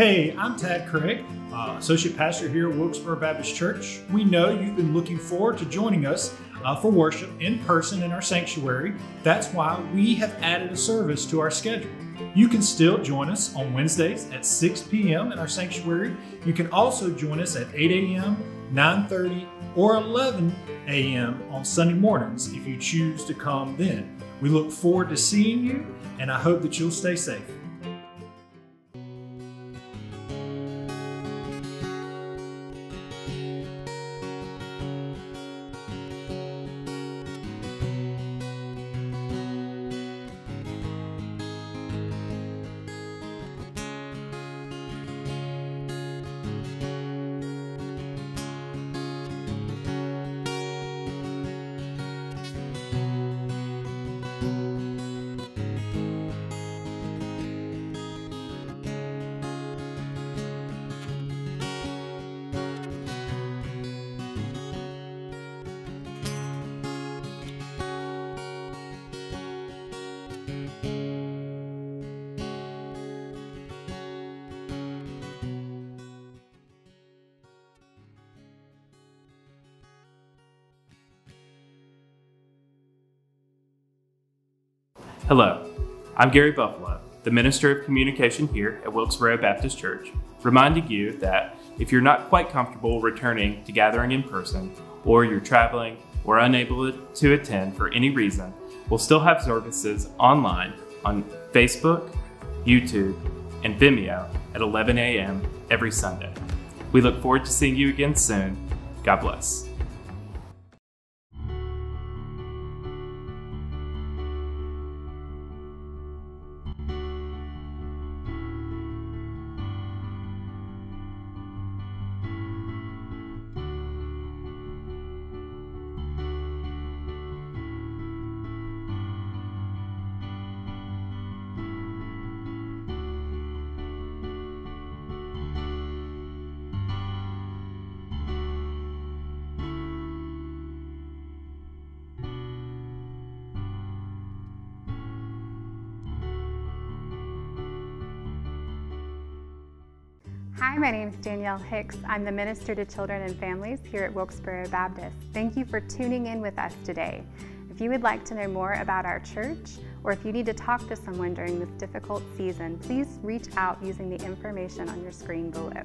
Hey, I'm Tad Craig, uh, Associate Pastor here at Wilkesboro Baptist Church. We know you've been looking forward to joining us uh, for worship in person in our sanctuary. That's why we have added a service to our schedule. You can still join us on Wednesdays at 6 p.m. in our sanctuary. You can also join us at 8 a.m., 9:30, or 11 a.m. on Sunday mornings if you choose to come then. We look forward to seeing you, and I hope that you'll stay safe. Hello, I'm Gary Buffalo, the Minister of Communication here at Wilkesboro Baptist Church, reminding you that if you're not quite comfortable returning to gathering in person, or you're traveling or unable to attend for any reason, we'll still have services online on Facebook, YouTube, and Vimeo at 11 a.m. every Sunday. We look forward to seeing you again soon. God bless. Danielle Hicks. I'm the Minister to Children and Families here at Wilkesboro Baptist. Thank you for tuning in with us today. If you would like to know more about our church, or if you need to talk to someone during this difficult season, please reach out using the information on your screen below.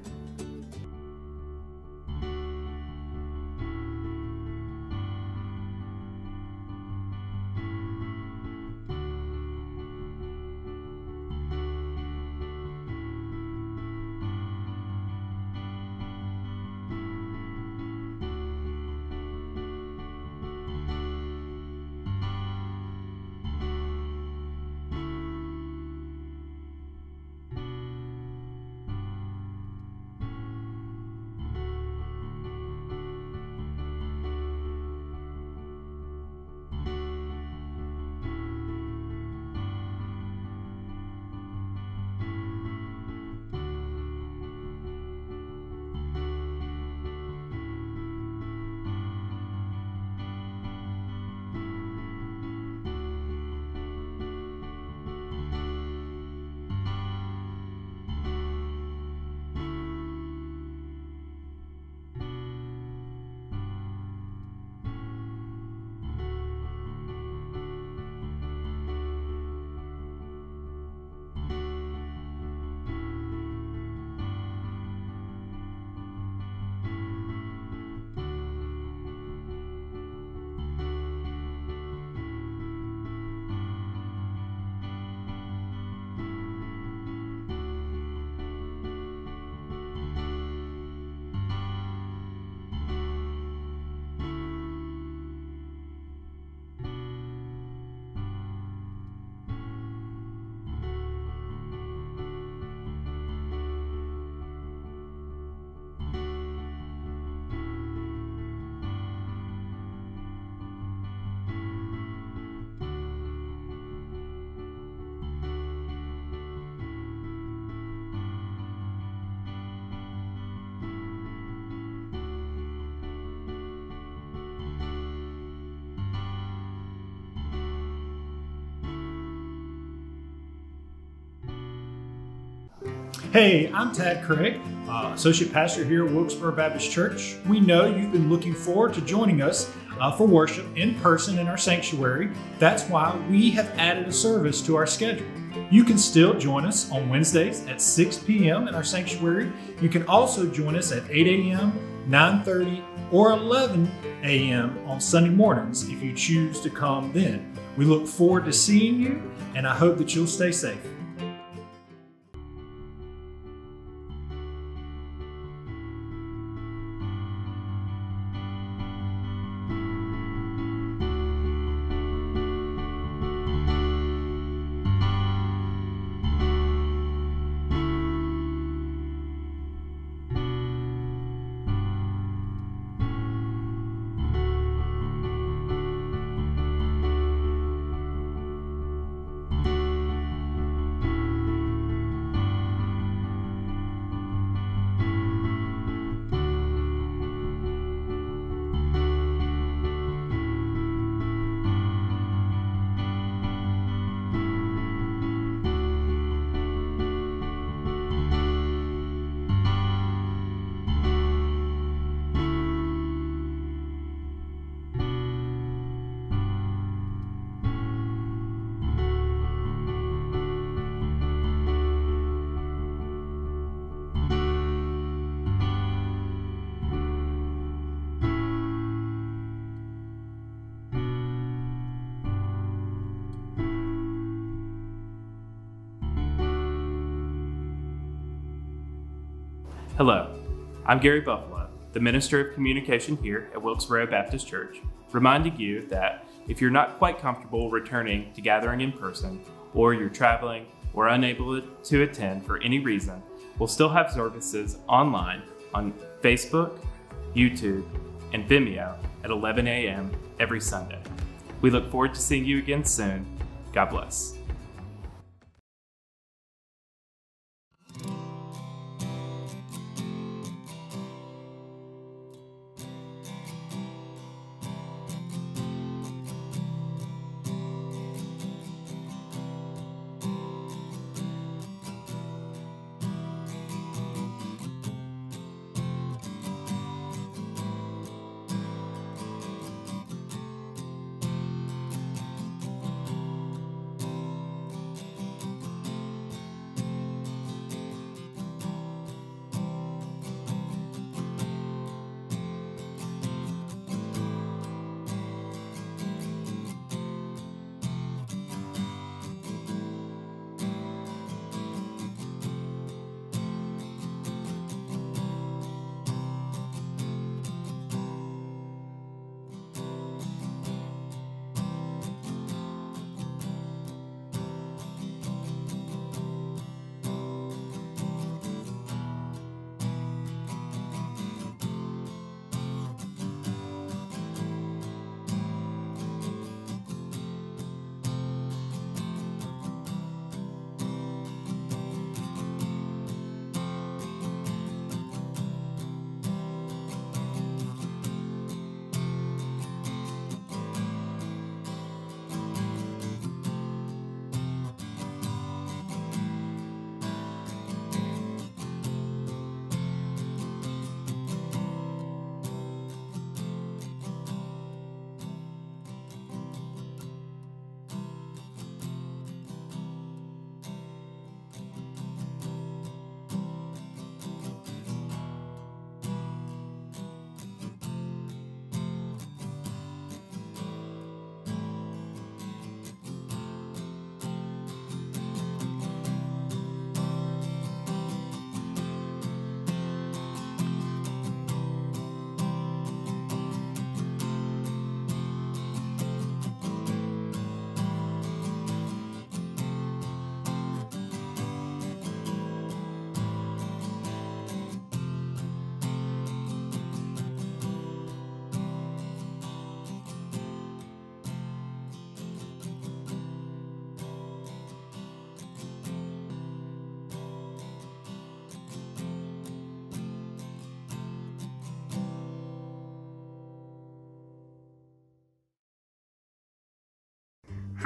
Hey, I'm Tad Craig, uh, Associate Pastor here at Wilkesboro Baptist Church. We know you've been looking forward to joining us uh, for worship in person in our sanctuary. That's why we have added a service to our schedule. You can still join us on Wednesdays at 6 p.m. in our sanctuary. You can also join us at 8 a.m., 9:30, or 11 a.m. on Sunday mornings if you choose to come then. We look forward to seeing you, and I hope that you'll stay safe. Hello, I'm Gary Buffalo, the Minister of Communication here at Wilkesboro Baptist Church, reminding you that if you're not quite comfortable returning to gathering in person, or you're traveling or unable to attend for any reason, we'll still have services online on Facebook, YouTube, and Vimeo at 11 a.m. every Sunday. We look forward to seeing you again soon. God bless.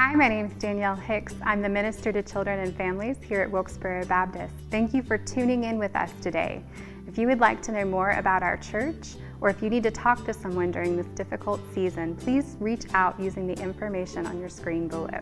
Hi, my name is Danielle Hicks. I'm the Minister to Children and Families here at Wilkesboro Baptist. Thank you for tuning in with us today. If you would like to know more about our church, or if you need to talk to someone during this difficult season, please reach out using the information on your screen below.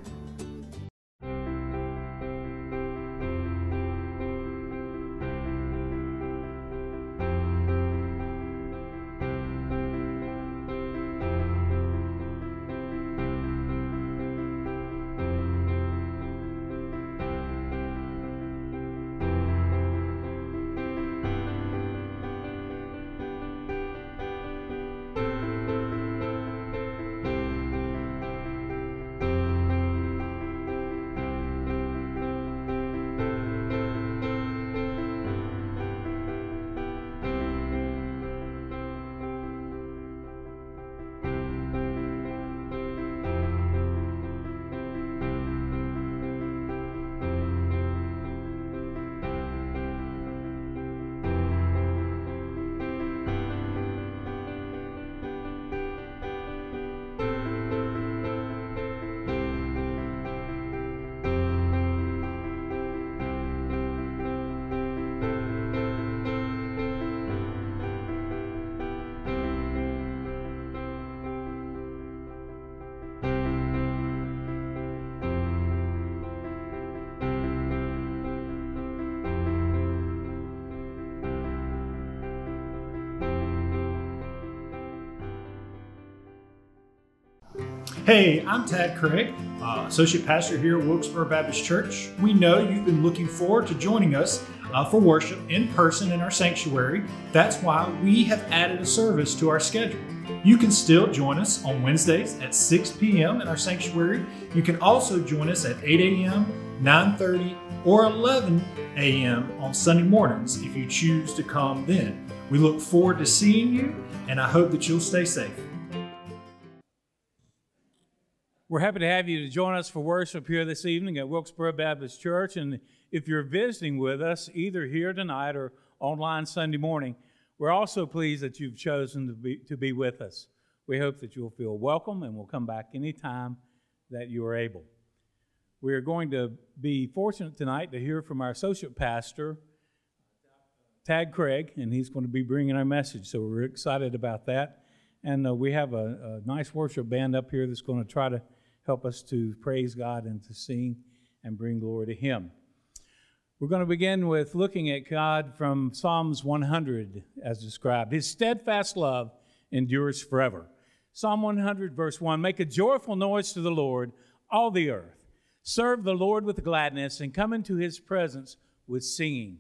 Hey, I'm Tad Craig, uh, Associate Pastor here at Wilkesboro Baptist Church. We know you've been looking forward to joining us uh, for worship in person in our sanctuary. That's why we have added a service to our schedule. You can still join us on Wednesdays at 6 p.m. in our sanctuary. You can also join us at 8 a.m., 9:30, or 11 a.m. on Sunday mornings if you choose to come then. We look forward to seeing you, and I hope that you'll stay safe. We're happy to have you to join us for worship here this evening at Wilkesboro Baptist Church. And if you're visiting with us, either here tonight or online Sunday morning, we're also pleased that you've chosen to be, to be with us. We hope that you'll feel welcome and will come back anytime that you are able. We are going to be fortunate tonight to hear from our associate pastor, Tad Craig, and he's going to be bringing our message. So we're excited about that. And uh, we have a, a nice worship band up here that's going to try to help us to praise God and to sing and bring glory to Him. We're going to begin with looking at God from Psalms 100 as described. His steadfast love endures forever. Psalm 100, verse 1 Make a joyful noise to the Lord, all the earth. Serve the Lord with gladness and come into his presence with singing.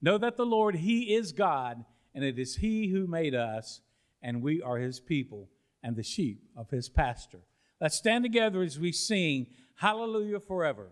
Know that the Lord, he is God, and it is he who made us, and we are his people and the sheep of his pasture. Let's stand together as we sing Hallelujah Forever.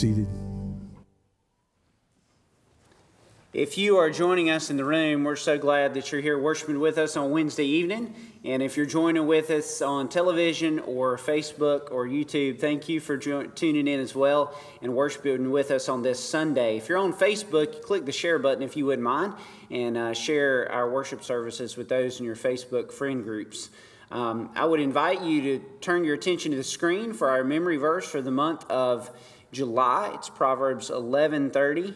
Seated. If you are joining us in the room, we're so glad that you're here worshiping with us on Wednesday evening. And if you're joining with us on television or Facebook or YouTube, thank you for jo- tuning in as well and worshiping with us on this Sunday. If you're on Facebook, click the share button if you wouldn't mind and uh, share our worship services with those in your Facebook friend groups. Um, I would invite you to turn your attention to the screen for our memory verse for the month of July. It's Proverbs 11:30.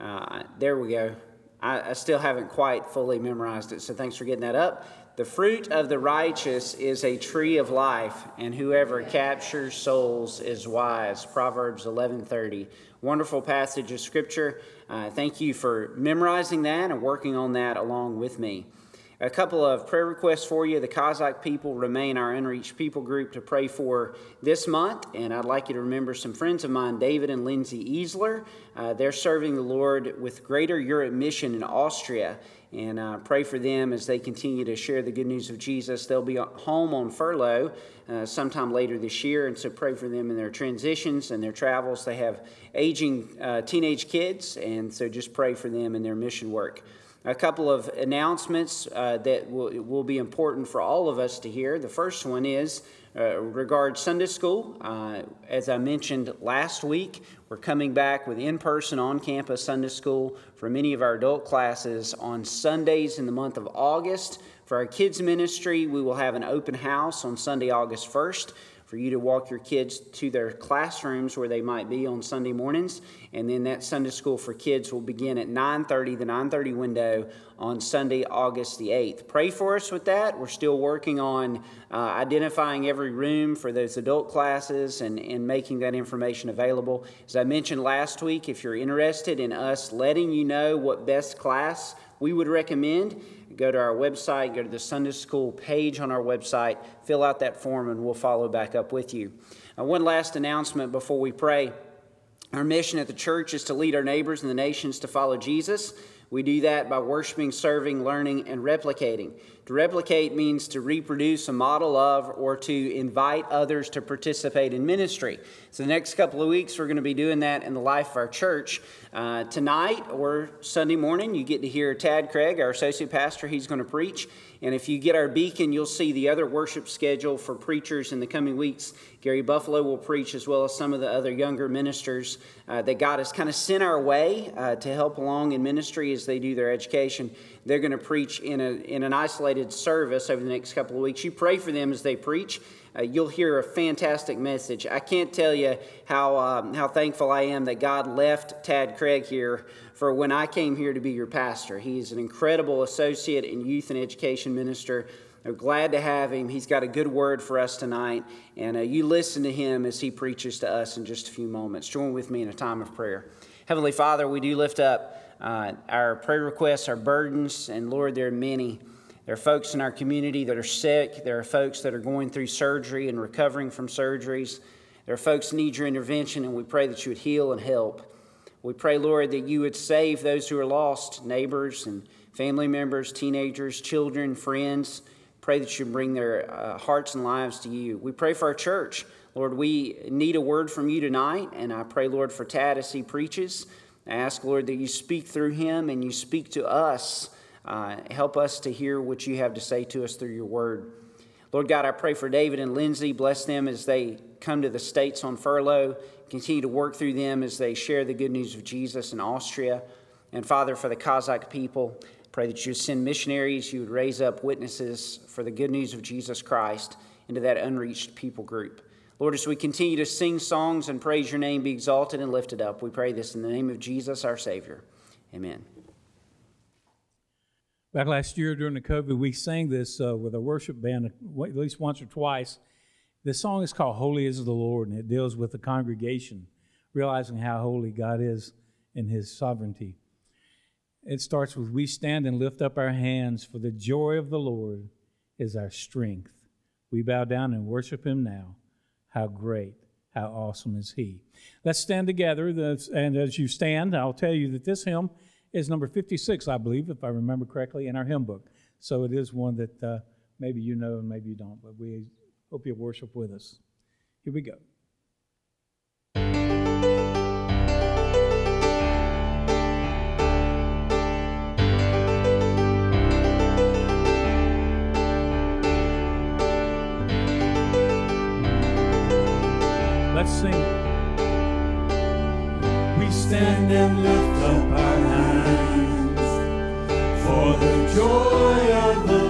Uh, there we go. I, I still haven't quite fully memorized it, so thanks for getting that up. The fruit of the righteous is a tree of life, and whoever captures souls is wise. Proverbs 11:30. Wonderful passage of scripture. Uh, thank you for memorizing that and working on that along with me. A couple of prayer requests for you. The Kazakh people remain our unreached people group to pray for this month, and I'd like you to remember some friends of mine, David and Lindsay Easler. Uh, they're serving the Lord with Greater Europe Mission in Austria, and uh, pray for them as they continue to share the good news of Jesus. They'll be home on furlough uh, sometime later this year, and so pray for them in their transitions and their travels. They have aging uh, teenage kids, and so just pray for them in their mission work a couple of announcements uh, that will, will, be important for all of us to hear. The first one is uh, regard Sunday school. Uh, as I mentioned last week, we're coming back with in person on campus Sunday school for many of our adult classes on Sundays in the month of August. For our kids' ministry, we will have an open house on Sunday, August 1st for you to walk your kids to their classrooms where they might be on Sunday mornings. And then that Sunday school for kids will begin at 9:30, the 9:30 window on Sunday, August the 8th. Pray for us with that. We're still working on uh, identifying every room for those adult classes and, and making that information available. As I mentioned last week, if you're interested in us letting you know what best class we would recommend, go to our website, go to the Sunday School page on our website, fill out that form, and we'll follow back up with you. One last announcement before we pray. Our mission at the church is to lead our neighbors and the nations to follow Jesus. We do that by worshiping, serving, learning, and replicating. To replicate means to reproduce a model of or to invite others to participate in ministry. So, the next couple of weeks, we're going to be doing that in the life of our church. Uh, tonight or Sunday morning, you get to hear Tad Craig, our associate pastor. He's going to preach. And if you get our beacon, you'll see the other worship schedule for preachers in the coming weeks. Gary Buffalo will preach, as well as some of the other younger ministers uh, that God has kind of sent our way uh, to help along in ministry as they do their education. They're going to preach in, a, in an isolated service over the next couple of weeks. You pray for them as they preach. Uh, you'll hear a fantastic message. I can't tell you how, um, how thankful I am that God left Tad Craig here for when I came here to be your pastor. He's an incredible associate in youth and education minister. We're glad to have him. He's got a good word for us tonight. And uh, you listen to him as he preaches to us in just a few moments. Join with me in a time of prayer. Heavenly Father, we do lift up uh, our prayer requests, our burdens, and Lord, there are many. There are folks in our community that are sick. There are folks that are going through surgery and recovering from surgeries. There are folks need your intervention, and we pray that you would heal and help. We pray, Lord, that you would save those who are lost, neighbors and family members, teenagers, children, friends. Pray that you bring their uh, hearts and lives to you. We pray for our church. Lord, we need a word from you tonight, and I pray, Lord, for Tad as he preaches. I ask, Lord, that you speak through him and you speak to us. Uh, help us to hear what you have to say to us through your word. Lord God, I pray for David and Lindsay. Bless them as they come to the States on furlough. Continue to work through them as they share the good news of Jesus in Austria. And Father, for the Kazakh people, pray that you would send missionaries, you would raise up witnesses for the good news of Jesus Christ into that unreached people group. Lord, as we continue to sing songs and praise your name, be exalted and lifted up. We pray this in the name of Jesus, our Savior. Amen. Back last year during the COVID, we sang this uh, with a worship band at least once or twice. The song is called Holy is the Lord, and it deals with the congregation, realizing how holy God is in his sovereignty. It starts with We stand and lift up our hands, for the joy of the Lord is our strength. We bow down and worship him now. How great, how awesome is He. Let's stand together. And as you stand, I'll tell you that this hymn is number 56, I believe, if I remember correctly, in our hymn book. So it is one that uh, maybe you know and maybe you don't, but we hope you worship with us. Here we go. Sing. We stand and lift up our hands, for the joy of the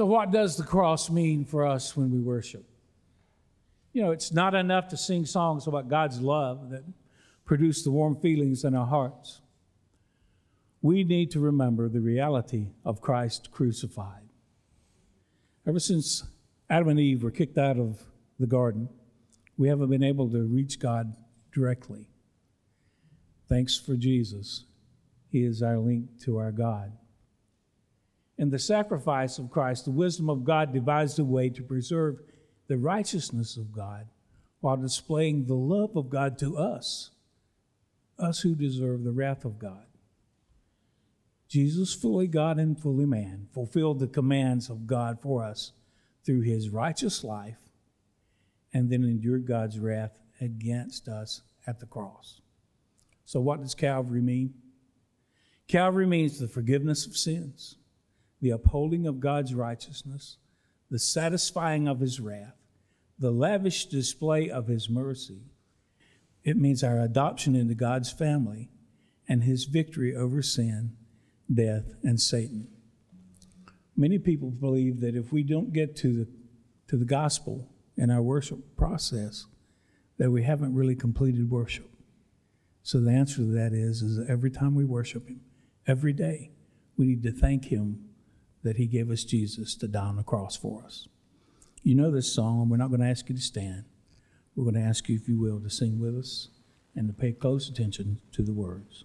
So, what does the cross mean for us when we worship? You know, it's not enough to sing songs about God's love that produce the warm feelings in our hearts. We need to remember the reality of Christ crucified. Ever since Adam and Eve were kicked out of the garden, we haven't been able to reach God directly. Thanks for Jesus. He is our link to our God. In the sacrifice of Christ, the wisdom of God devised a way to preserve the righteousness of God while displaying the love of God to us, us who deserve the wrath of God. Jesus, fully God and fully man, fulfilled the commands of God for us through his righteous life and then endured God's wrath against us at the cross. So, what does Calvary mean? Calvary means the forgiveness of sins, the upholding of God's righteousness, the satisfying of his wrath, the lavish display of his mercy. It means our adoption into God's family and his victory over sin, death, and Satan. Many people believe that if we don't get to the, to the gospel in our worship process, that we haven't really completed worship. So the answer to that is, is every time we worship Him, every day, we need to thank Him that He gave us Jesus to die on the cross for us. You know this song, we're not going to ask you to stand. We're going to ask you, if you will, to sing with us and to pay close attention to the words.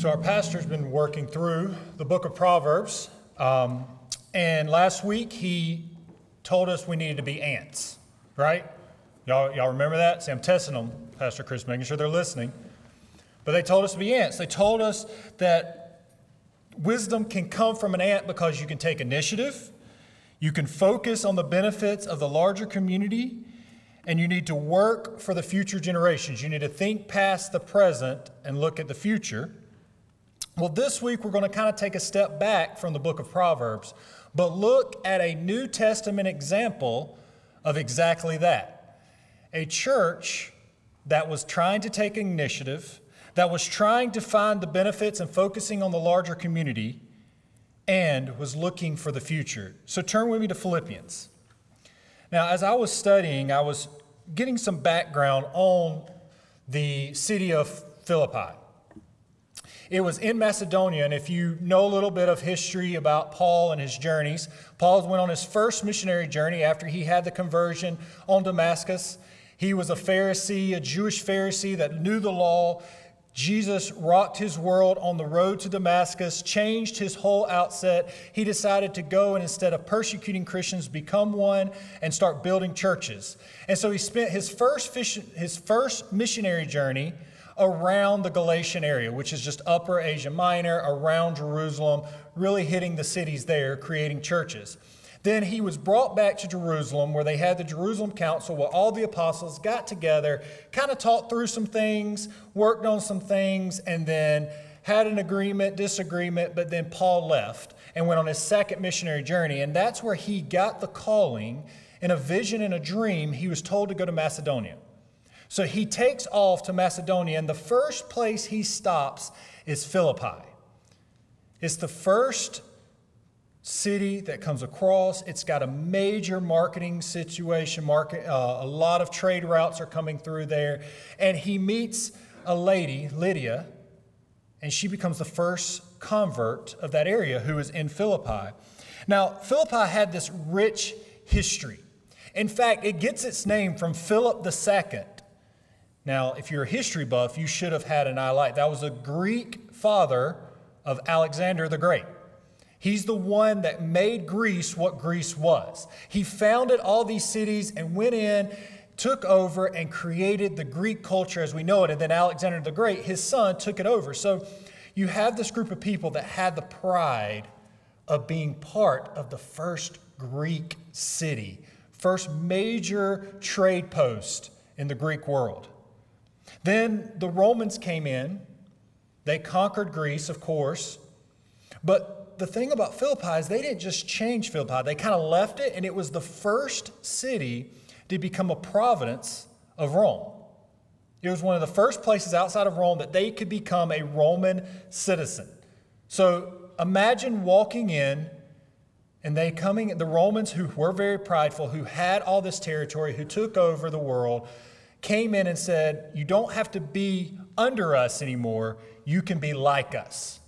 So, our pastor's been working through the book of Proverbs. Um, and last week, he told us we needed to be ants, right? Y'all, y'all remember that? See, I'm testing them, Pastor Chris, making sure they're listening. But they told us to be ants. They told us that wisdom can come from an ant because you can take initiative, you can focus on the benefits of the larger community, and you need to work for the future generations. You need to think past the present and look at the future. Well, this week we're going to kind of take a step back from the book of Proverbs, but look at a New Testament example of exactly that. A church that was trying to take initiative, that was trying to find the benefits and focusing on the larger community, and was looking for the future. So turn with me to Philippians. Now, as I was studying, I was getting some background on the city of Philippi. It was in Macedonia, and if you know a little bit of history about Paul and his journeys, Paul went on his first missionary journey after he had the conversion on Damascus. He was a Pharisee, a Jewish Pharisee that knew the law. Jesus rocked his world on the road to Damascus, changed his whole outset. He decided to go and instead of persecuting Christians, become one and start building churches. And so he spent his first, his first missionary journey around the Galatian area, which is just upper Asia Minor, around Jerusalem, really hitting the cities there, creating churches. Then he was brought back to Jerusalem where they had the Jerusalem Council where all the apostles got together, kind of talked through some things, worked on some things, and then had an agreement, disagreement, but then Paul left and went on his second missionary journey. And that's where he got the calling in a vision and a dream. He was told to go to Macedonia. So he takes off to Macedonia, and the first place he stops is Philippi. It's the first city that comes across. It's got a major marketing situation. Market, uh, a lot of trade routes are coming through there. And he meets a lady, Lydia, and she becomes the first convert of that area who is in Philippi. Now, Philippi had this rich history. In fact, it gets its name from Philip II. Now, if you're a history buff, you should have had an eye light. That was a Greek father of Alexander the Great. He's the one that made Greece what Greece was. He founded all these cities and went in, took over, and created the Greek culture as we know it. And then Alexander the Great, his son, took it over. So you have this group of people that had the pride of being part of the first Greek city, first major trade post in the Greek world. Then the Romans came in. They conquered Greece, of course. But the thing about Philippi is they didn't just change Philippi, they kind of left it, and it was the first city to become a province of Rome. It was one of the first places outside of Rome that they could become a Roman citizen. So imagine walking in and they coming, the Romans who were very prideful, who had all this territory, who took over the world, came in and said, You don't have to be under us anymore, you can be like us.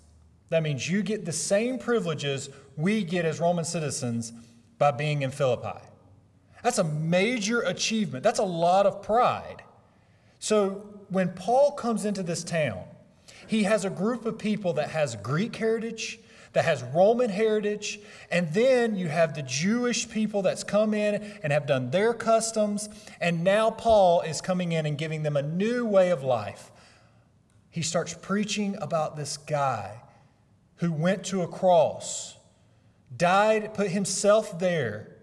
That means you get the same privileges we get as Roman citizens by being in Philippi. That's a major achievement. That's a lot of pride. So when Paul comes into this town, he has a group of people that has Greek heritage, that has Roman heritage, and then you have the Jewish people that's come in and have done their customs, and now Paul is coming in and giving them a new way of life. He starts preaching about this guy who went to a cross, died, put himself there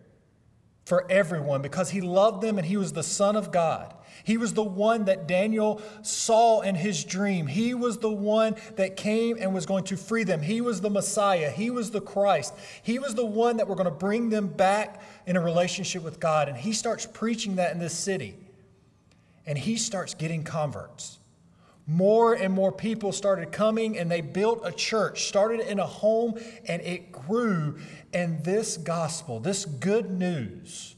for everyone because he loved them and he was the Son of God. He was the one that Daniel saw in his dream. He was the one that came and was going to free them. He was the Messiah. He was the Christ. He was the one that were going to bring them back in a relationship with God. And he starts preaching that in this city. And he starts getting converts more and more people started coming and they built a church, started in a home, and it grew. And this gospel, this good news,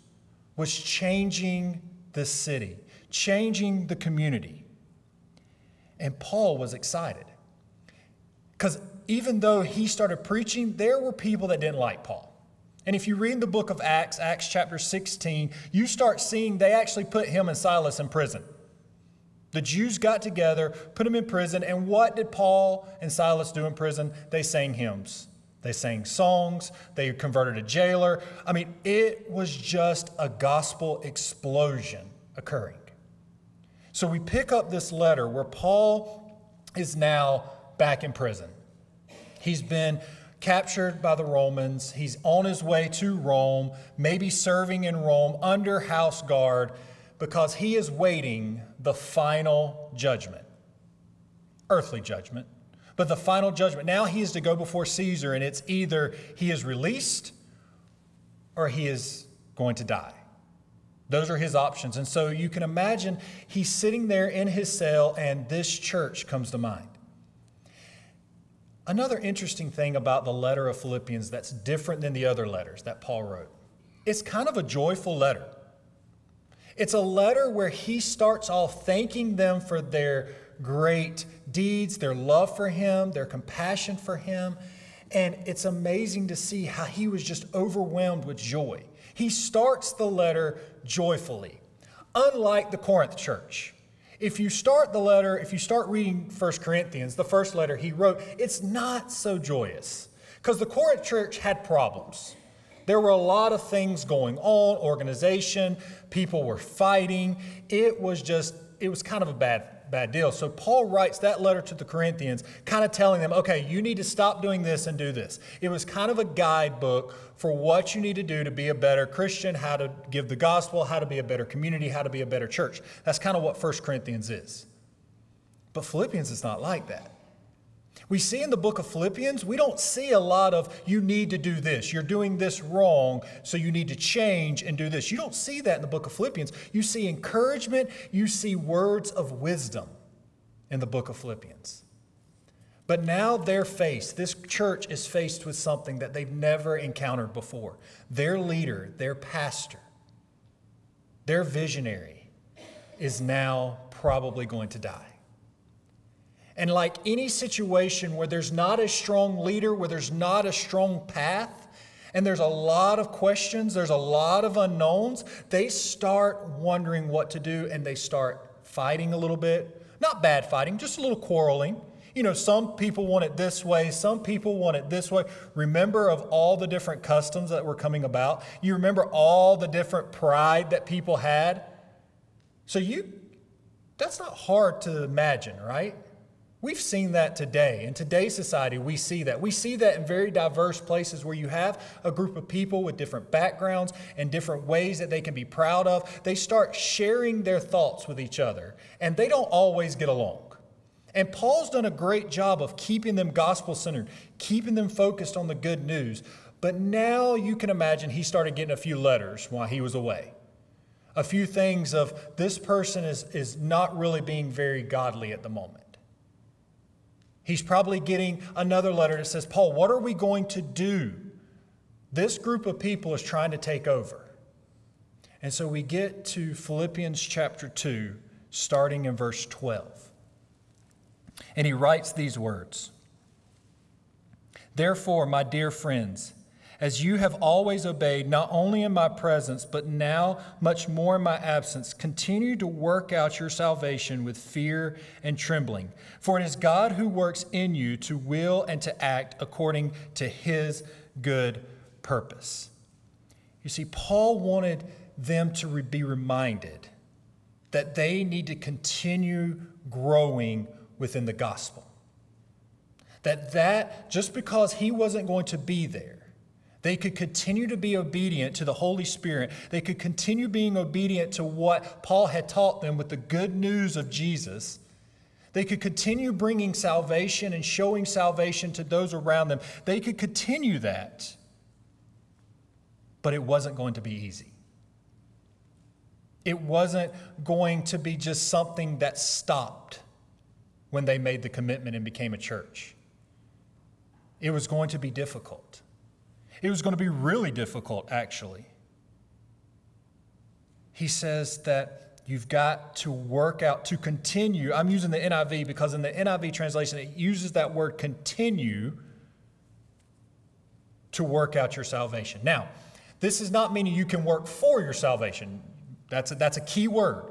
was changing the city, changing the community. And Paul was excited. Because even though he started preaching, there were people that didn't like Paul. And if you read the book of Acts, Acts chapter 16, you start seeing they actually put him and Silas in prison. The Jews got together, put him in prison, and what did Paul and Silas do in prison? They sang hymns. They sang songs. They converted a jailer. I mean, it was just a gospel explosion occurring. So we pick up this letter where Paul is now back in prison. He's been captured by the Romans. He's on his way to Rome, maybe serving in Rome under house guard because he is waiting the final judgment, earthly judgment, but the final judgment. Now he is to go before Caesar, and it's either he is released or he is going to die. Those are his options. And so you can imagine he's sitting there in his cell, and this church comes to mind. Another interesting thing about the letter of Philippians that's different than the other letters that Paul wrote it's kind of a joyful letter. It's a letter where he starts off thanking them for their great deeds, their love for him, their compassion for him. And it's amazing to see how he was just overwhelmed with joy. He starts the letter joyfully, unlike the Corinth church. If you start the letter, if you start reading 1 Corinthians, the first letter he wrote, it's not so joyous because the Corinth church had problems. There were a lot of things going on, organization, people were fighting. It was just, it was kind of a bad bad deal. So Paul writes that letter to the Corinthians, kind of telling them, okay, you need to stop doing this and do this. It was kind of a guidebook for what you need to do to be a better Christian, how to give the gospel, how to be a better community, how to be a better church. That's kind of what 1 Corinthians is. But Philippians is not like that. We see in the book of Philippians, we don't see a lot of, you need to do this. You're doing this wrong, so you need to change and do this. You don't see that in the book of Philippians. You see encouragement, you see words of wisdom in the book of Philippians. But now they're faced, this church is faced with something that they've never encountered before. Their leader, their pastor, their visionary is now probably going to die. And like any situation where there's not a strong leader, where there's not a strong path, and there's a lot of questions, there's a lot of unknowns, they start wondering what to do and they start fighting a little bit. Not bad fighting, just a little quarreling. You know, some people want it this way, some people want it this way. Remember of all the different customs that were coming about? You remember all the different pride that people had? So you that's not hard to imagine, right? We've seen that today. In today's society, we see that. We see that in very diverse places where you have a group of people with different backgrounds and different ways that they can be proud of. They start sharing their thoughts with each other, and they don't always get along. And Paul's done a great job of keeping them gospel centered, keeping them focused on the good news. But now you can imagine he started getting a few letters while he was away. A few things of this person is, is not really being very godly at the moment. He's probably getting another letter that says, Paul, what are we going to do? This group of people is trying to take over. And so we get to Philippians chapter 2, starting in verse 12. And he writes these words Therefore, my dear friends, as you have always obeyed, not only in my presence, but now much more in my absence, continue to work out your salvation with fear and trembling. For it is God who works in you to will and to act according to his good purpose. You see, Paul wanted them to be reminded that they need to continue growing within the gospel. That that just because he wasn't going to be there they could continue to be obedient to the Holy Spirit. They could continue being obedient to what Paul had taught them with the good news of Jesus. They could continue bringing salvation and showing salvation to those around them. They could continue that. But it wasn't going to be easy. It wasn't going to be just something that stopped when they made the commitment and became a church. It was going to be difficult. It was going to be really difficult, actually. He says that you've got to work out, to continue. I'm using the NIV because in the NIV translation, it uses that word continue to work out your salvation. Now, this is not meaning you can work for your salvation. That's a, that's a key word.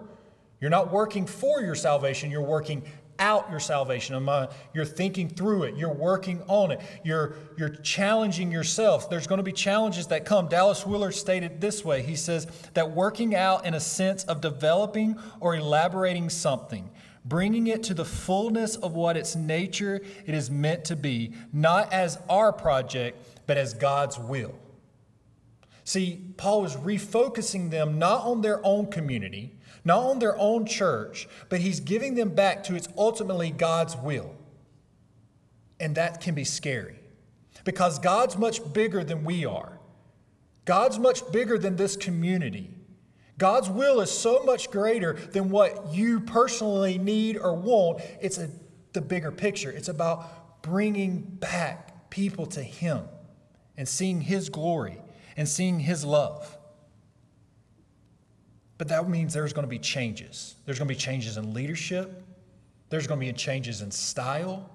You're not working for your salvation, you're working out your salvation. You're thinking through it. You're working on it. You're, you're challenging yourself. There's going to be challenges that come. Dallas Willard stated this way He says that working out in a sense of developing or elaborating something, bringing it to the fullness of what its nature it is meant to be, not as our project, but as God's will. See, Paul was refocusing them not on their own community, not on their own church, but he's giving them back to its ultimately God's will. And that can be scary because God's much bigger than we are. God's much bigger than this community. God's will is so much greater than what you personally need or want. It's a, the bigger picture. It's about bringing back people to Him and seeing His glory and seeing His love. But that means there's going to be changes. There's going to be changes in leadership, there's going to be changes in style,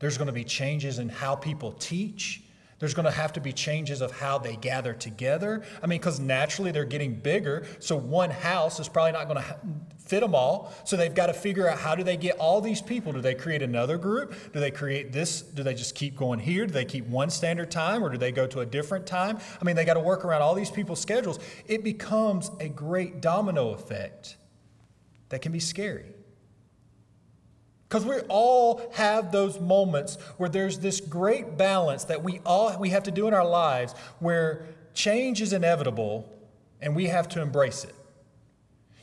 there's going to be changes in how people teach. There's going to have to be changes of how they gather together. I mean, because naturally they're getting bigger, so one house is probably not going to fit them all. So they've got to figure out how do they get all these people? Do they create another group? Do they create this? Do they just keep going here? Do they keep one standard time or do they go to a different time? I mean, they got to work around all these people's schedules. It becomes a great domino effect that can be scary. Because we all have those moments where there's this great balance that we all we have to do in our lives where change is inevitable and we have to embrace it.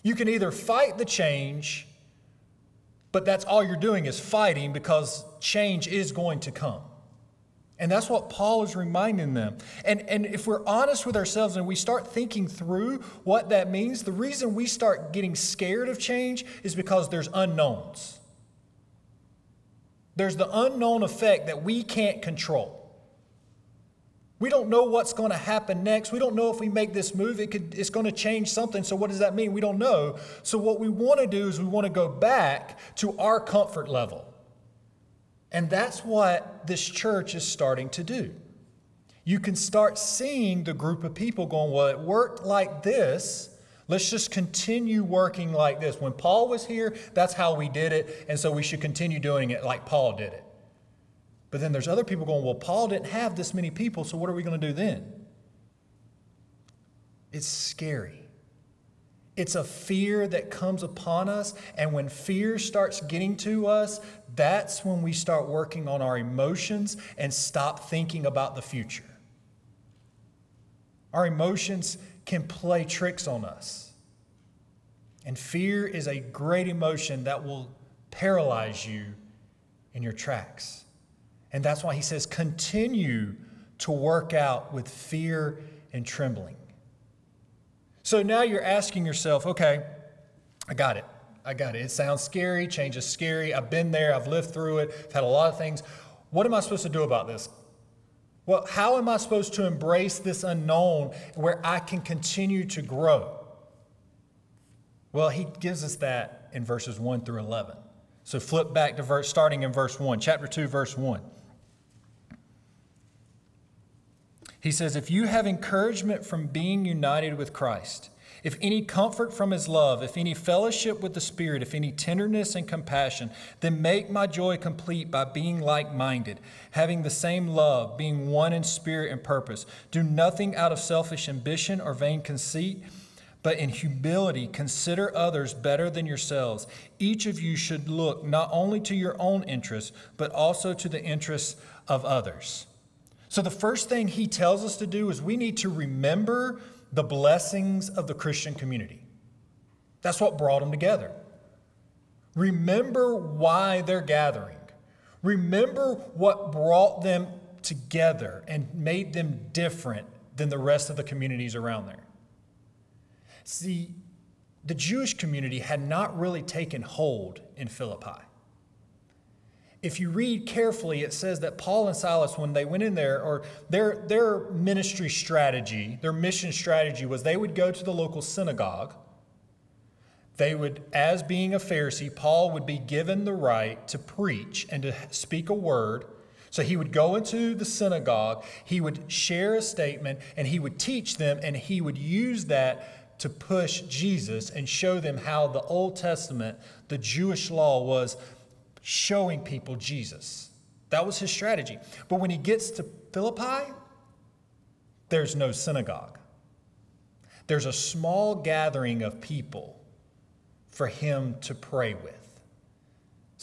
You can either fight the change, but that's all you're doing is fighting because change is going to come. And that's what Paul is reminding them. And, and if we're honest with ourselves and we start thinking through what that means, the reason we start getting scared of change is because there's unknowns. There's the unknown effect that we can't control. We don't know what's going to happen next. We don't know if we make this move, it could, it's going to change something. So, what does that mean? We don't know. So, what we want to do is we want to go back to our comfort level. And that's what this church is starting to do. You can start seeing the group of people going, Well, it worked like this. Let's just continue working like this. When Paul was here, that's how we did it, and so we should continue doing it like Paul did it. But then there's other people going, well, Paul didn't have this many people, so what are we going to do then? It's scary. It's a fear that comes upon us, and when fear starts getting to us, that's when we start working on our emotions and stop thinking about the future. Our emotions can play tricks on us. And fear is a great emotion that will paralyze you in your tracks. And that's why he says, continue to work out with fear and trembling. So now you're asking yourself, okay, I got it. I got it. It sounds scary. Change is scary. I've been there. I've lived through it. I've had a lot of things. What am I supposed to do about this? Well, how am I supposed to embrace this unknown where I can continue to grow? Well, he gives us that in verses 1 through 11. So flip back to verse starting in verse 1, chapter 2 verse 1. He says, "If you have encouragement from being united with Christ, if any comfort from his love, if any fellowship with the Spirit, if any tenderness and compassion, then make my joy complete by being like minded, having the same love, being one in spirit and purpose. Do nothing out of selfish ambition or vain conceit, but in humility consider others better than yourselves. Each of you should look not only to your own interests, but also to the interests of others. So, the first thing he tells us to do is we need to remember the blessings of the Christian community. That's what brought them together. Remember why they're gathering. Remember what brought them together and made them different than the rest of the communities around there. See, the Jewish community had not really taken hold in Philippi. If you read carefully, it says that Paul and Silas, when they went in there, or their, their ministry strategy, their mission strategy was they would go to the local synagogue. They would, as being a Pharisee, Paul would be given the right to preach and to speak a word. So he would go into the synagogue, he would share a statement, and he would teach them, and he would use that to push Jesus and show them how the Old Testament, the Jewish law, was showing people Jesus. That was his strategy. But when he gets to Philippi, there's no synagogue. There's a small gathering of people for him to pray with.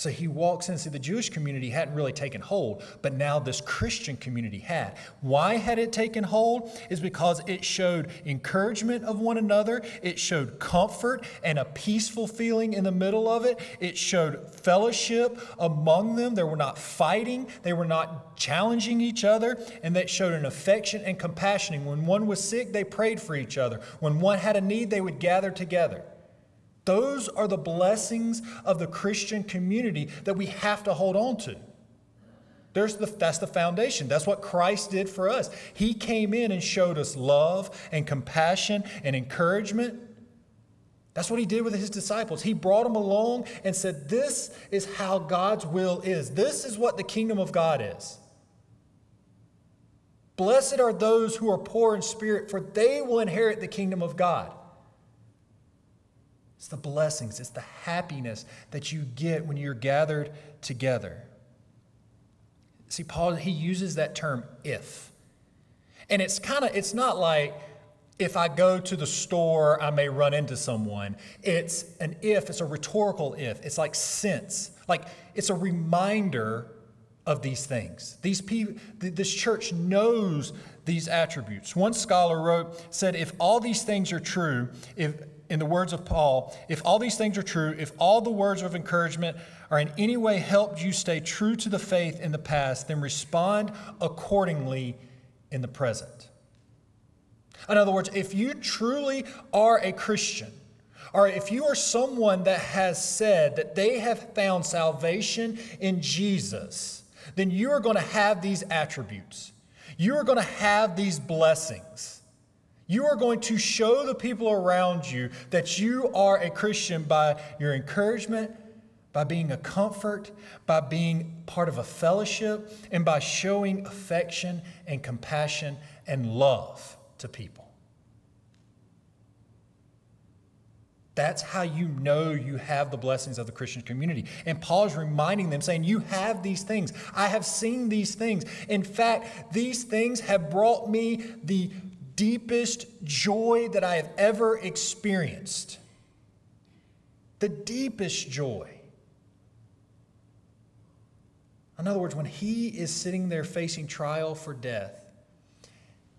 So he walks in. See, the Jewish community hadn't really taken hold, but now this Christian community had. Why had it taken hold? Is because it showed encouragement of one another, it showed comfort and a peaceful feeling in the middle of it, it showed fellowship among them. They were not fighting, they were not challenging each other, and that showed an affection and compassion. When one was sick, they prayed for each other. When one had a need, they would gather together. Those are the blessings of the Christian community that we have to hold on to. There's the, that's the foundation. That's what Christ did for us. He came in and showed us love and compassion and encouragement. That's what he did with his disciples. He brought them along and said, This is how God's will is. This is what the kingdom of God is. Blessed are those who are poor in spirit, for they will inherit the kingdom of God. It's the blessings, it's the happiness that you get when you're gathered together. See, Paul, he uses that term if. And it's kind of, it's not like if I go to the store, I may run into someone. It's an if, it's a rhetorical if. It's like since. Like it's a reminder of these things. These people, this church knows these attributes. One scholar wrote, said, if all these things are true, if in the words of Paul, if all these things are true, if all the words of encouragement are in any way helped you stay true to the faith in the past, then respond accordingly in the present. In other words, if you truly are a Christian, or if you are someone that has said that they have found salvation in Jesus, then you are going to have these attributes. You are going to have these blessings. You are going to show the people around you that you are a Christian by your encouragement, by being a comfort, by being part of a fellowship, and by showing affection and compassion and love to people. That's how you know you have the blessings of the Christian community. And Paul is reminding them, saying, You have these things. I have seen these things. In fact, these things have brought me the deepest joy that I have ever experienced. The deepest joy. In other words, when he is sitting there facing trial for death,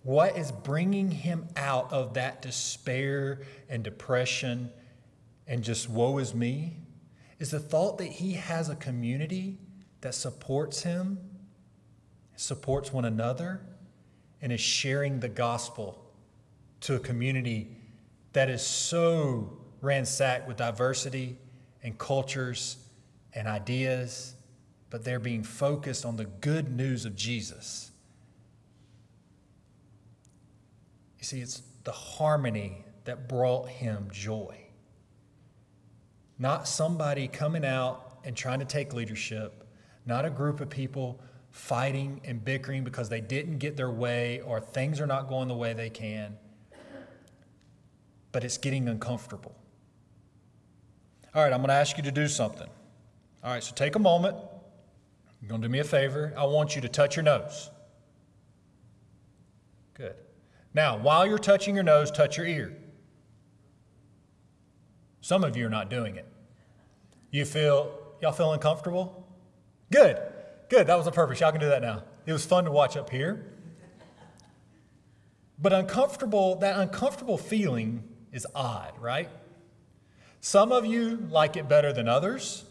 what is bringing him out of that despair and depression and just woe is me is the thought that he has a community that supports him, supports one another, and is sharing the gospel to a community that is so ransacked with diversity and cultures and ideas, but they're being focused on the good news of Jesus. You see, it's the harmony that brought him joy. Not somebody coming out and trying to take leadership, not a group of people fighting and bickering because they didn't get their way or things are not going the way they can. But it's getting uncomfortable. All right, I'm going to ask you to do something. All right, so take a moment. You're going to do me a favor. I want you to touch your nose. Good. Now, while you're touching your nose, touch your ear. Some of you are not doing it. You feel, y'all feel uncomfortable? Good. Good, that was a perfect. Y'all can do that now. It was fun to watch up here. But uncomfortable, that uncomfortable feeling is odd, right? Some of you like it better than others.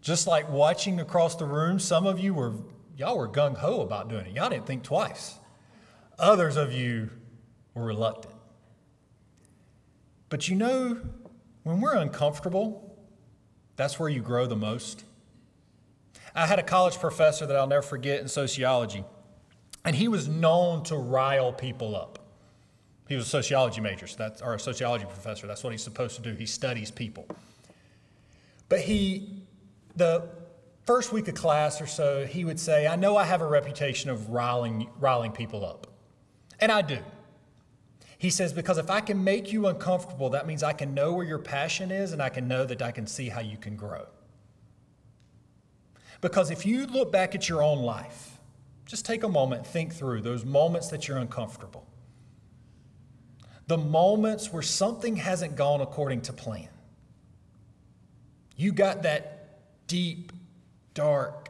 Just like watching across the room, some of you were, y'all were gung ho about doing it. Y'all didn't think twice. Others of you were reluctant. But you know, when we're uncomfortable, that's where you grow the most. I had a college professor that I'll never forget in sociology, and he was known to rile people up. He was a sociology major, so that's, or a sociology professor. That's what he's supposed to do. He studies people. But he, the first week of class or so, he would say, I know I have a reputation of riling, riling people up. And I do. He says, Because if I can make you uncomfortable, that means I can know where your passion is and I can know that I can see how you can grow. Because if you look back at your own life, just take a moment think through those moments that you're uncomfortable. The moments where something hasn't gone according to plan. You got that deep, dark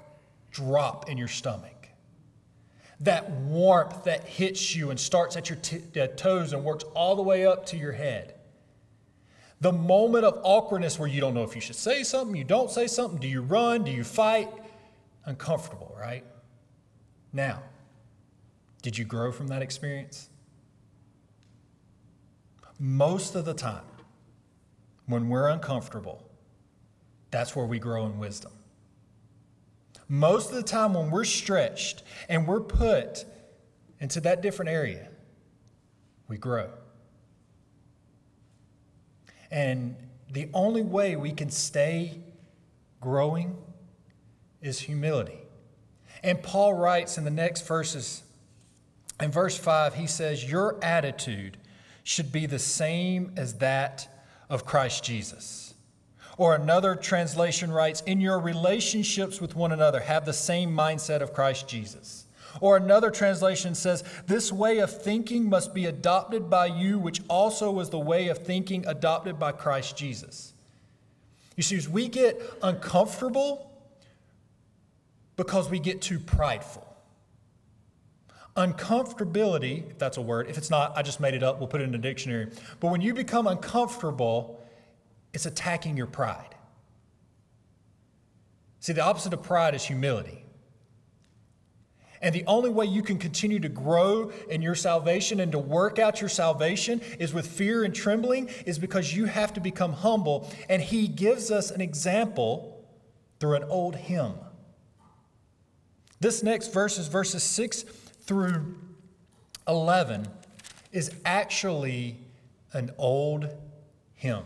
drop in your stomach. That warmth that hits you and starts at your t- uh, toes and works all the way up to your head. The moment of awkwardness where you don't know if you should say something, you don't say something, do you run, do you fight? Uncomfortable, right? Now, did you grow from that experience? Most of the time, when we're uncomfortable, that's where we grow in wisdom. Most of the time, when we're stretched and we're put into that different area, we grow. And the only way we can stay growing is humility. And Paul writes in the next verses, in verse 5, he says, Your attitude should be the same as that of Christ Jesus. Or another translation writes, In your relationships with one another, have the same mindset of Christ Jesus. Or another translation says, This way of thinking must be adopted by you, which also was the way of thinking adopted by Christ Jesus. You see, as we get uncomfortable because we get too prideful. Uncomfortability, if that's a word, if it's not, I just made it up, we'll put it in the dictionary. But when you become uncomfortable, it's attacking your pride. See, the opposite of pride is humility. And the only way you can continue to grow in your salvation and to work out your salvation is with fear and trembling, is because you have to become humble. And he gives us an example through an old hymn. This next verse is verses 6 through 11 is actually an old hymn.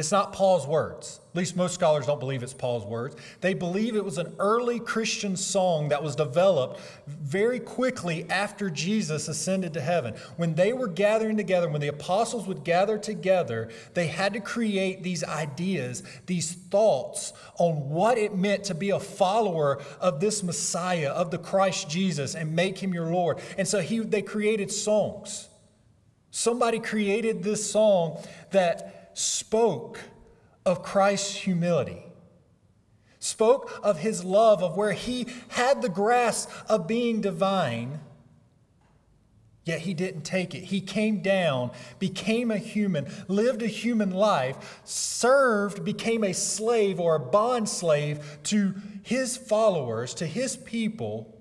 It's not Paul's words. At least most scholars don't believe it's Paul's words. They believe it was an early Christian song that was developed very quickly after Jesus ascended to heaven. When they were gathering together, when the apostles would gather together, they had to create these ideas, these thoughts on what it meant to be a follower of this Messiah, of the Christ Jesus, and make him your Lord. And so he, they created songs. Somebody created this song that spoke of Christ's humility, spoke of his love, of where he had the grasp of being divine, yet he didn't take it. He came down, became a human, lived a human life, served, became a slave or a bond slave to his followers, to his people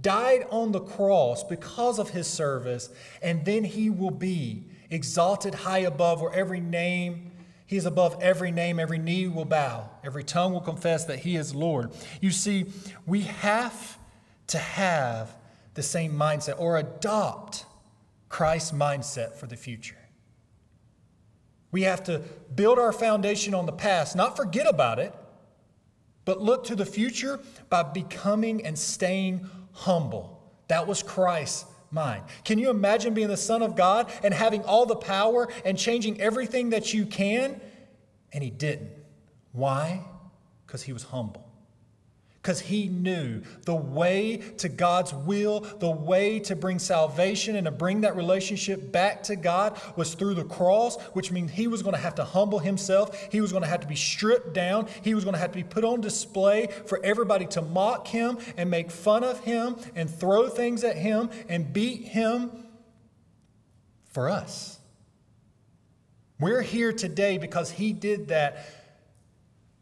died on the cross because of his service, and then he will be exalted high above where every name, he is above every name, every knee will bow, every tongue will confess that he is Lord. You see, we have to have the same mindset or adopt Christ's mindset for the future. We have to build our foundation on the past, not forget about it, but look to the future by becoming and staying humble. That was Christ's Can you imagine being the Son of God and having all the power and changing everything that you can? And he didn't. Why? Because he was humble. Because he knew the way to God's will, the way to bring salvation and to bring that relationship back to God was through the cross, which means he was going to have to humble himself. He was going to have to be stripped down. He was going to have to be put on display for everybody to mock him and make fun of him and throw things at him and beat him for us. We're here today because he did that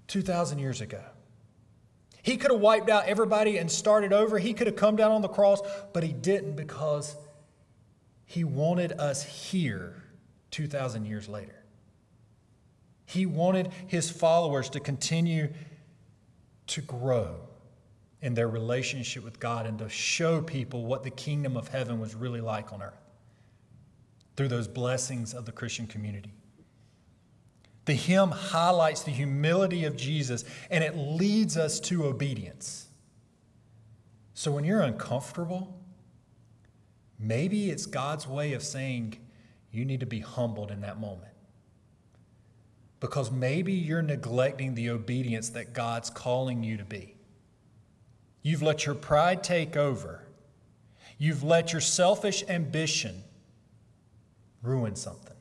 2,000 years ago. He could have wiped out everybody and started over. He could have come down on the cross, but he didn't because he wanted us here 2,000 years later. He wanted his followers to continue to grow in their relationship with God and to show people what the kingdom of heaven was really like on earth through those blessings of the Christian community. The hymn highlights the humility of Jesus and it leads us to obedience. So when you're uncomfortable, maybe it's God's way of saying you need to be humbled in that moment. Because maybe you're neglecting the obedience that God's calling you to be. You've let your pride take over. You've let your selfish ambition ruin something.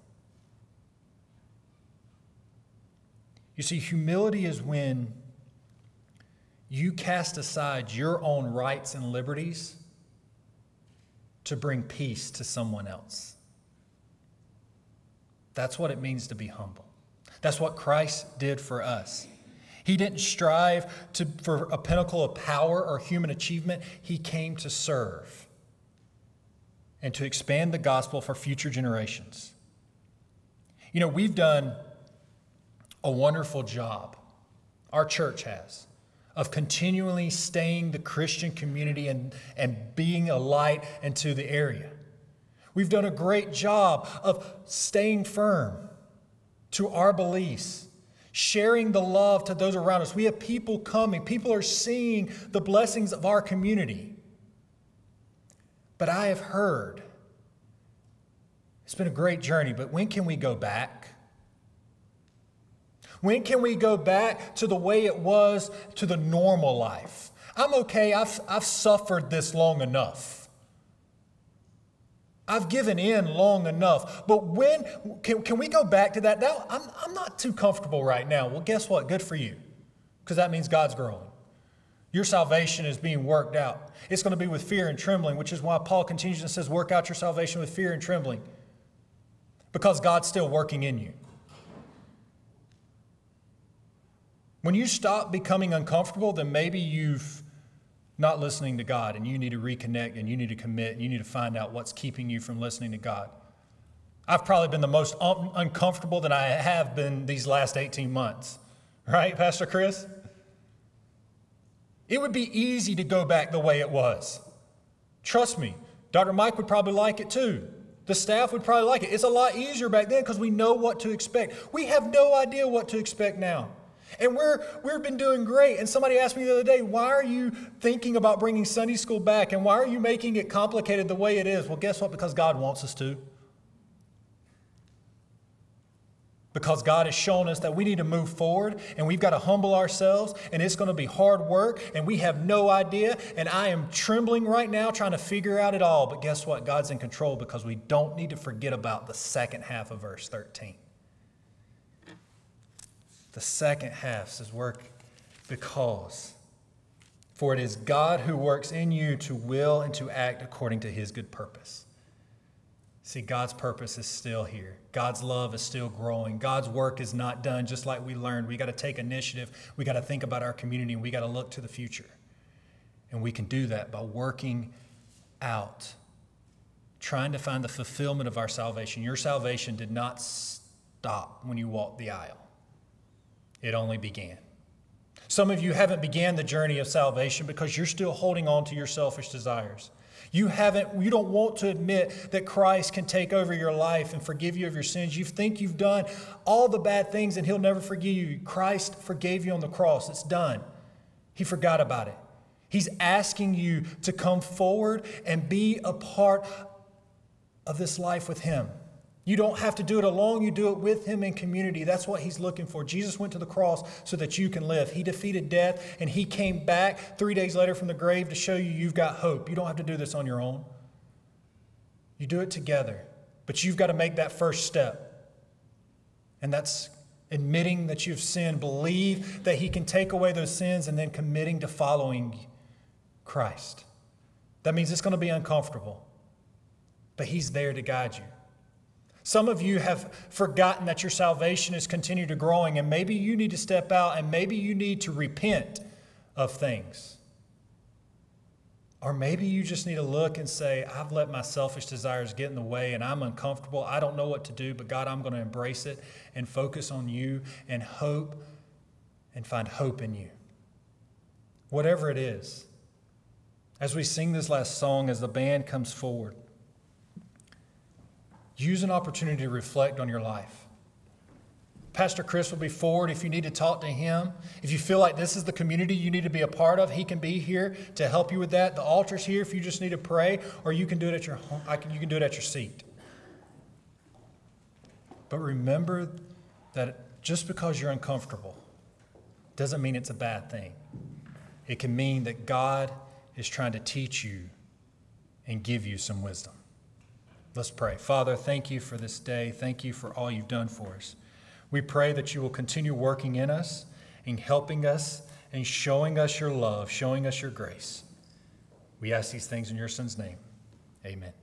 You see, humility is when you cast aside your own rights and liberties to bring peace to someone else. That's what it means to be humble. That's what Christ did for us. He didn't strive to, for a pinnacle of power or human achievement. He came to serve and to expand the gospel for future generations. You know, we've done a wonderful job, our church has, of continually staying the Christian community and, and being a light into the area. We've done a great job of staying firm to our beliefs, sharing the love to those around us. We have people coming, people are seeing the blessings of our community. But I have heard, it's been a great journey, but when can we go back? When can we go back to the way it was to the normal life? I'm okay, I've, I've suffered this long enough. I've given in long enough. But when can, can we go back to that? Now, I'm, I'm not too comfortable right now. Well, guess what? Good for you, because that means God's growing. Your salvation is being worked out. It's going to be with fear and trembling, which is why Paul continues and says, Work out your salvation with fear and trembling, because God's still working in you. When you stop becoming uncomfortable, then maybe you've not listening to God and you need to reconnect and you need to commit and you need to find out what's keeping you from listening to God. I've probably been the most un- uncomfortable that I have been these last 18 months. Right, Pastor Chris? It would be easy to go back the way it was. Trust me, Dr. Mike would probably like it too. The staff would probably like it. It's a lot easier back then because we know what to expect. We have no idea what to expect now. And we're, we've been doing great. And somebody asked me the other day, why are you thinking about bringing Sunday school back? And why are you making it complicated the way it is? Well, guess what? Because God wants us to. Because God has shown us that we need to move forward and we've got to humble ourselves and it's going to be hard work and we have no idea. And I am trembling right now trying to figure out it all. But guess what? God's in control because we don't need to forget about the second half of verse 13. The second half says, Work because. For it is God who works in you to will and to act according to his good purpose. See, God's purpose is still here. God's love is still growing. God's work is not done, just like we learned. We got to take initiative. We got to think about our community, and we got to look to the future. And we can do that by working out, trying to find the fulfillment of our salvation. Your salvation did not stop when you walked the aisle it only began. Some of you haven't began the journey of salvation because you're still holding on to your selfish desires. You haven't you don't want to admit that Christ can take over your life and forgive you of your sins. You think you've done all the bad things and he'll never forgive you. Christ forgave you on the cross. It's done. He forgot about it. He's asking you to come forward and be a part of this life with him. You don't have to do it alone, you do it with Him in community. That's what He's looking for. Jesus went to the cross so that you can live. He defeated death and He came back three days later from the grave to show you you've got hope. You don't have to do this on your own. You do it together, but you've got to make that first step. And that's admitting that you've sinned, believe that He can take away those sins, and then committing to following Christ. That means it's going to be uncomfortable, but He's there to guide you. Some of you have forgotten that your salvation is continued to growing, and maybe you need to step out and maybe you need to repent of things. Or maybe you just need to look and say, I've let my selfish desires get in the way and I'm uncomfortable. I don't know what to do, but God, I'm going to embrace it and focus on you and hope and find hope in you. Whatever it is. As we sing this last song, as the band comes forward, Use an opportunity to reflect on your life. Pastor Chris will be forward if you need to talk to him. If you feel like this is the community you need to be a part of, he can be here to help you with that. The altar's here if you just need to pray, or you can do it at your home. I can, you can do it at your seat. But remember that just because you're uncomfortable doesn't mean it's a bad thing. It can mean that God is trying to teach you and give you some wisdom. Let's pray. Father, thank you for this day. Thank you for all you've done for us. We pray that you will continue working in us and helping us and showing us your love, showing us your grace. We ask these things in your Son's name. Amen.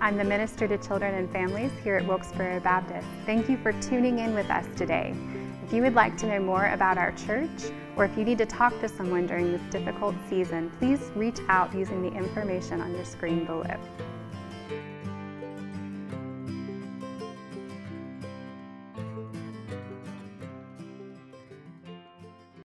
I'm the Minister to Children and Families here at Wilkesboro Baptist. Thank you for tuning in with us today. If you would like to know more about our church, or if you need to talk to someone during this difficult season, please reach out using the information on your screen below.